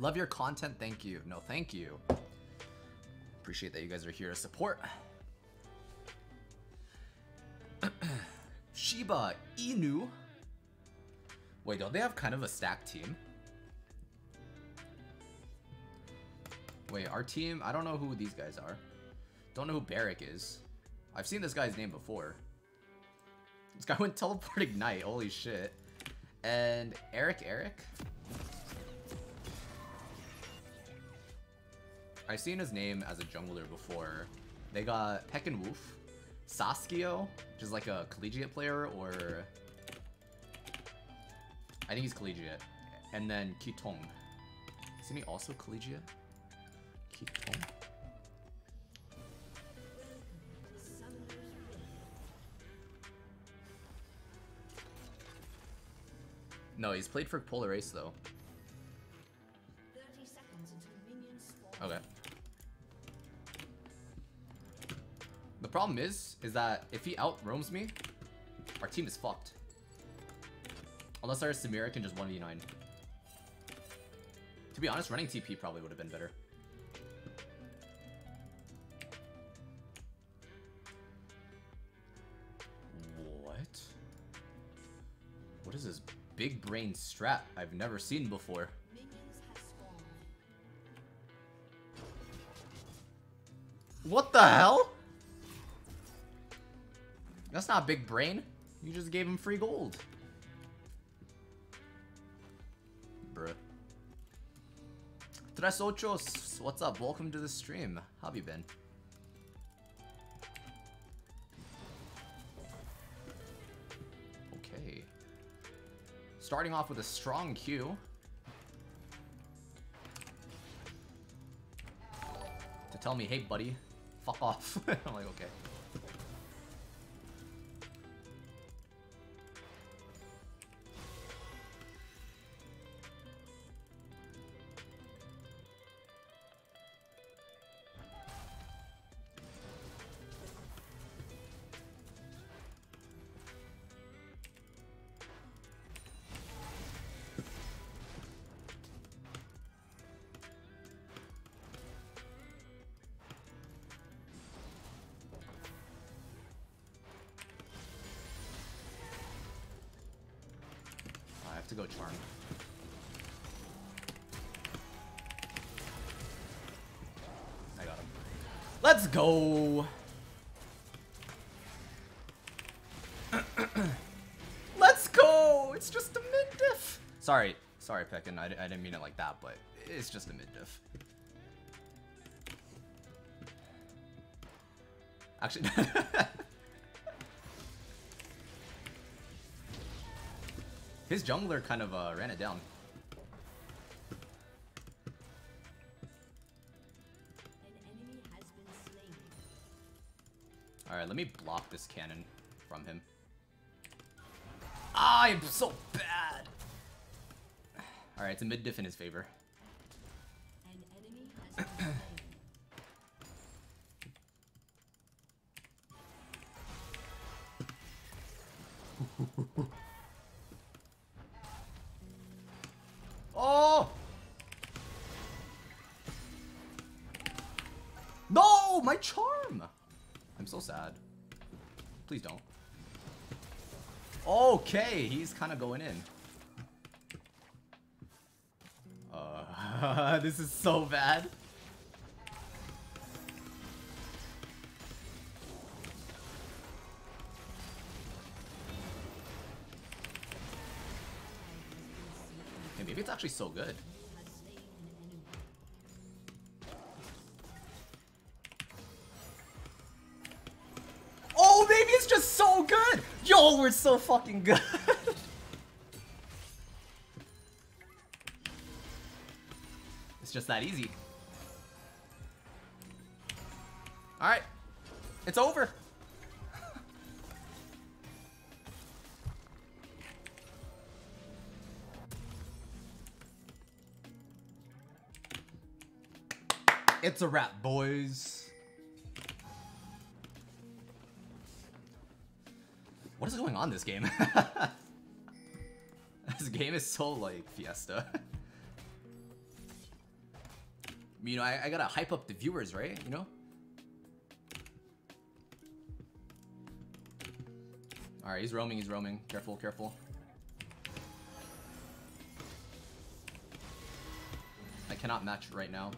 Love your content. Thank you. No, thank you. Appreciate that you guys are here to support. Shiba Inu. Wait, don't they have kind of a stacked team? Wait, our team, I don't know who these guys are. Don't know who Barrick is. I've seen this guy's name before. This guy went teleport ignite, holy shit. And Eric Eric? I've seen his name as a jungler before. They got Pekin Woof, Saskio, which is like a collegiate player, or I think he's collegiate. And then Kitong. Isn't he also collegiate? Kitong? No, he's played for Polar Ace though. Okay. Problem is, is that if he out roams me, our team is fucked. Unless our Samira can just 1v9. To be honest, running TP probably would have been better. What? What is this big brain strat I've never seen before? What the hell? That's not big brain. You just gave him free gold. Bruh. Tres Ochos, what's up? Welcome to the stream. How have you been? Okay. Starting off with a strong Q. To tell me, hey buddy, fuck off. I'm like, okay. Go charm. I got him. Let's go! Let's go! It's just a mid diff. Sorry, sorry, Pekin. I, I didn't mean it like that, but it's just a mid diff. Actually, his jungler kind of uh, ran it down. Alright, let me block this cannon from him. Ah, I'm so bad! Alright, it's a mid diff in his favor. Sad. Please don't. Okay, he's kind of going in. Uh, this is so bad. Maybe it's actually so good. Yo, we're so fucking good! it's just that easy. Alright. It's over. It's a wrap, boys. What is going on this game? this game is so like Fiesta. You know, I, I gotta hype up the viewers, right? You know? Alright, he's roaming, he's roaming. Careful, careful. I cannot match right now.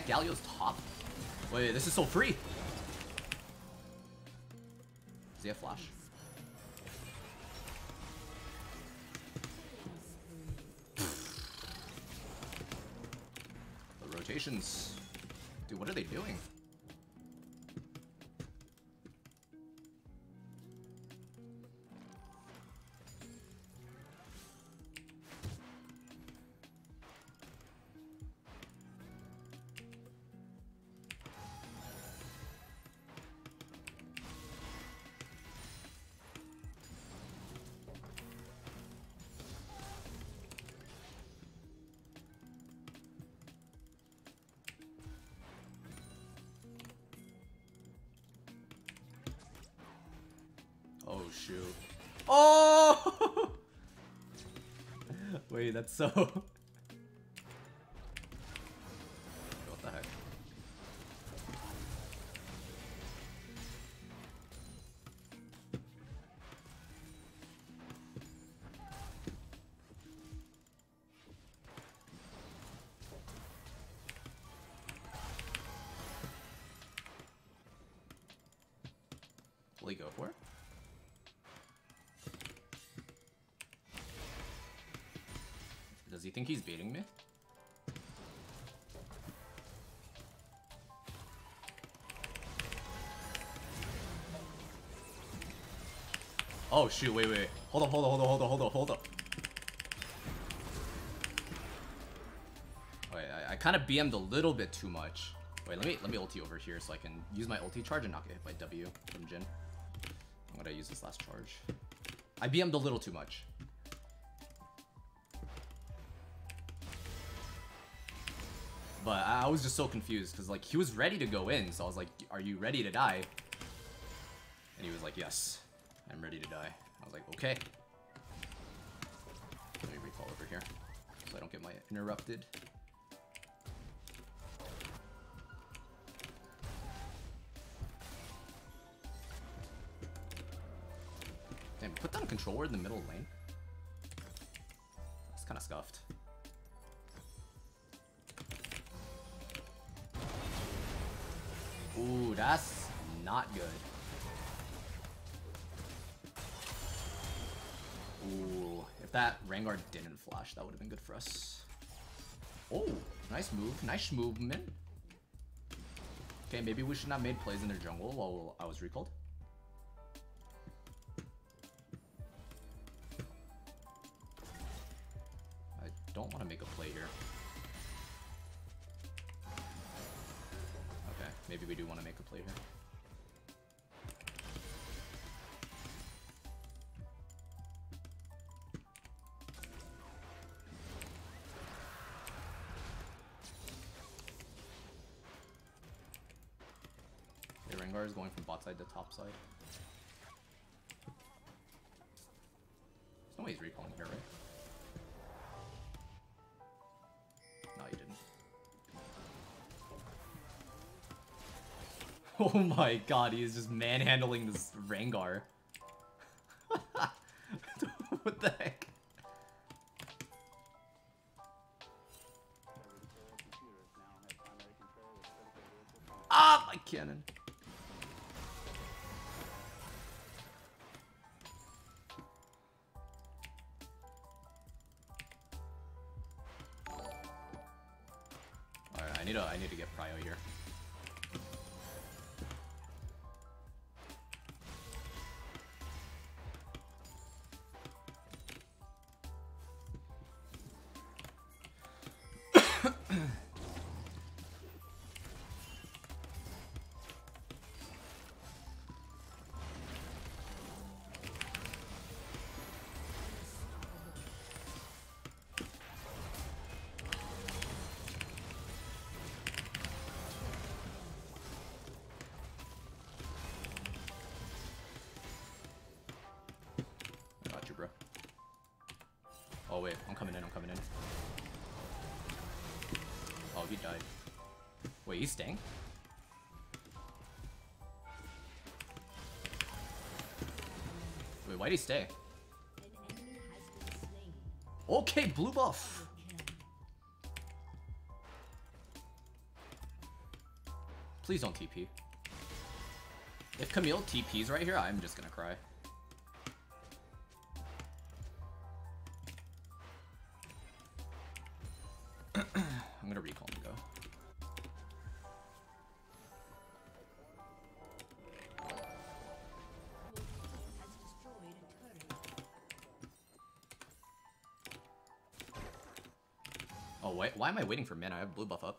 Heck? Galio's top? Wait, this is so free! Does he have flash? the rotations. Dude, what are they doing? Shoot. Oh! Wait, that's so. what the heck? Will he go for it? Does he think he's beating me? Oh shoot, wait, wait. Hold on, hold on, hold on, hold on, hold on, hold on. Wait, I, I kind of BM'd a little bit too much. Wait, let me let me ulti over here so I can use my ulti charge and not get hit by W from Jhin. I'm gonna use this last charge. I BM'd a little too much. But I was just so confused because like he was ready to go in, so I was like, "Are you ready to die?" And he was like, "Yes, I'm ready to die." I was like, "Okay." Let me recall over here so I don't get my interrupted. Damn, put down a controller in the middle lane. That's kind of scuffed. Ooh, that's not good. Ooh, if that Rengar didn't flash, that would have been good for us. Oh, nice move, nice movement. Okay, maybe we should not made plays in their jungle while I was recalled. Rengar is going from bot side to top side. There's no way he's recalling here, right? No, you didn't. Oh my god, he is just manhandling this Rengar. what the heck? Ah, my cannon. Here. Oh wait, I'm coming in, I'm coming in. Oh, he died. Wait, he's staying? Wait, why'd he stay? Okay, blue buff. Please don't TP. If Camille TP's right here, I'm just gonna cry. Gonna recall and go. Oh, wait, why am I waiting for mana? I have blue buff up.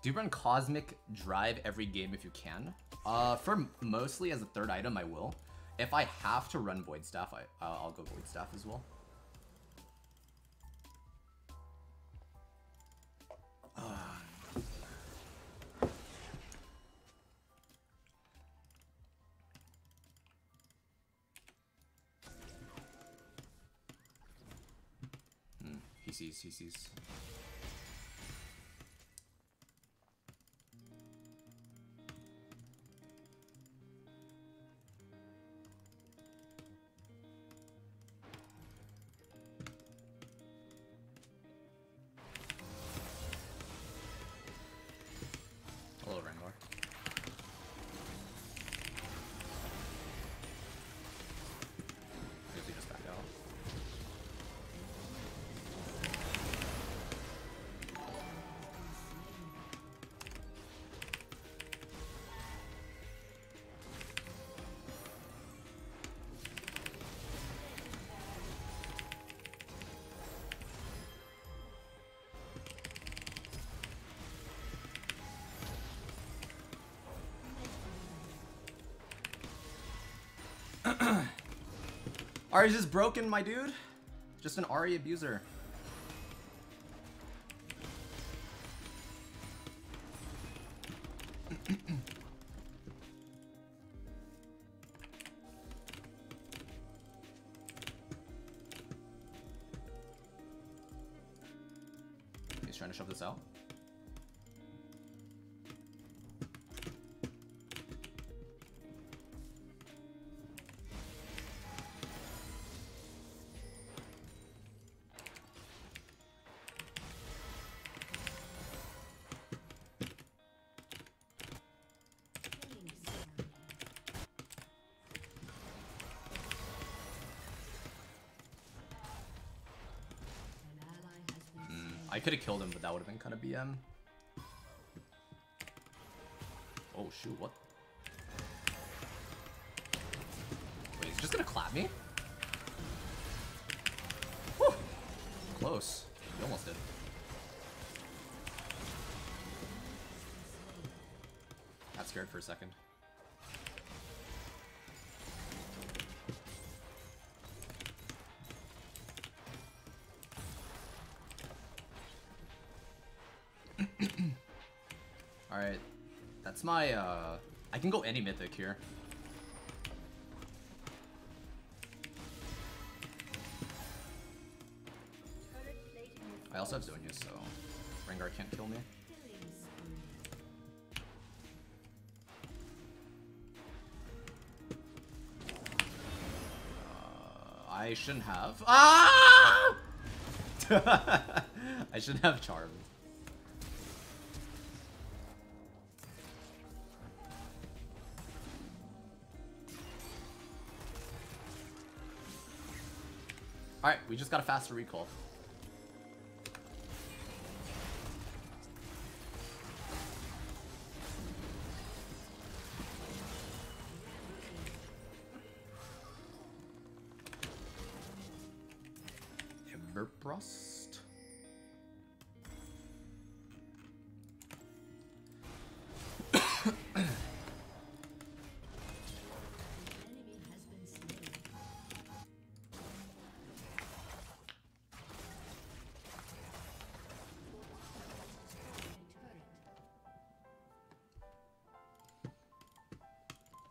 Do you run Cosmic Drive every game if you can? Uh, for mostly as a third item, I will. If I have to run Void Staff, I, uh, I'll go Void Staff as well. He Ahri's just broken, my dude. Just an Ari abuser. I could have killed him, but that would have been kind of BM. Oh shoot, what? Wait, he's just gonna clap me? Whew. Close. He almost did. Got scared for a second. That's my, uh... I can go any mythic here. I also have Zhonya, so Rengar can't kill me. Uh, I shouldn't have. Ah! I shouldn't have charmed. Alright, we just got a faster recall. Everfrost.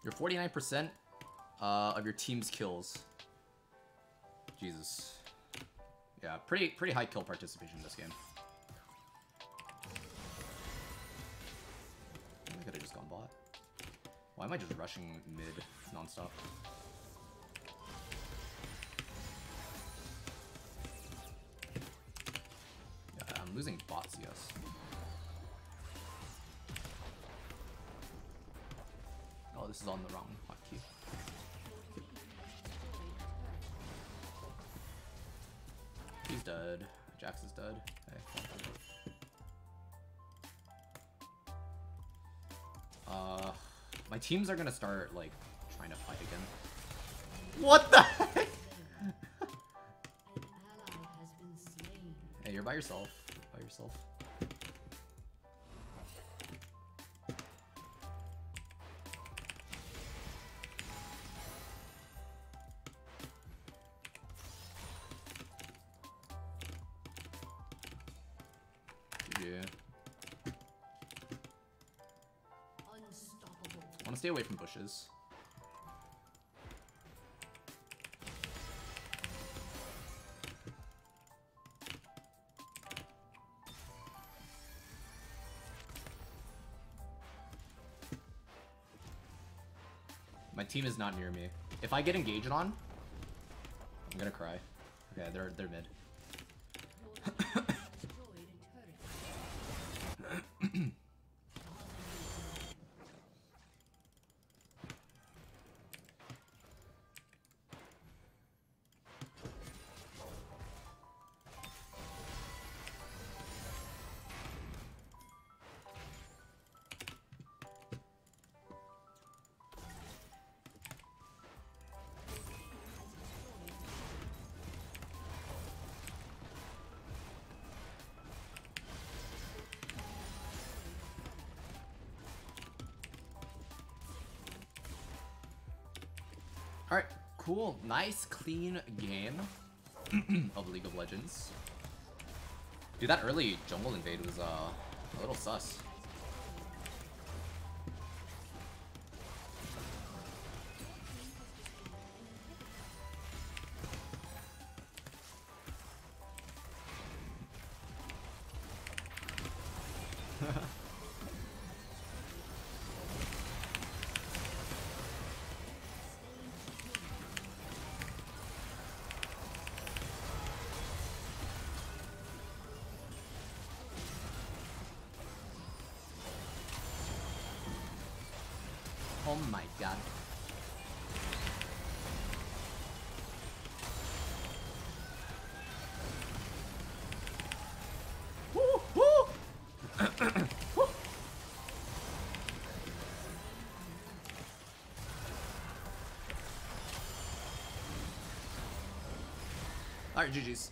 You're 49% uh, of your team's kills. Jesus. Yeah, pretty pretty high kill participation in this game. I could have just gone bot. Why am I just rushing mid nonstop? Yeah, I'm losing bot CS. This is on the wrong hotkey. He's dead. Jax is dead. Okay. Uh, my teams are gonna start like trying to fight again. What the heck? hey, you're by yourself. By yourself. Stay away from bushes. My team is not near me. If I get engaged on, I'm gonna cry. Okay, they're they're mid. Alright, cool. Nice, clean game of League of Legends. Dude, that early jungle invade was uh, a little sus. Oh my god. Alright, GG's.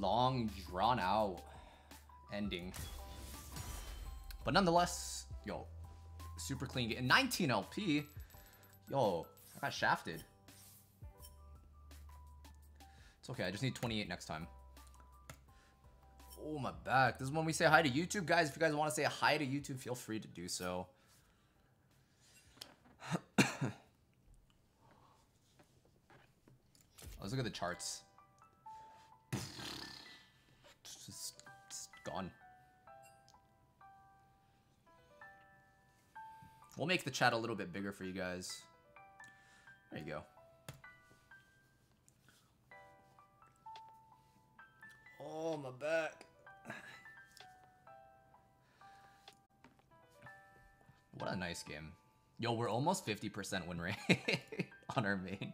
Long, drawn out ending. But nonetheless, yo, super clean game. 19 LP. Yo, I got shafted. It's okay, I just need 28 next time. Oh, my back. This is when we say hi to YouTube. Guys, if you guys want to say hi to YouTube, feel free to do so. Let's look at the charts. It's just it's gone. We'll make the chat a little bit bigger for you guys. There you go. Oh, my back. What a nice game. Yo, we're almost 50% win rate on our main.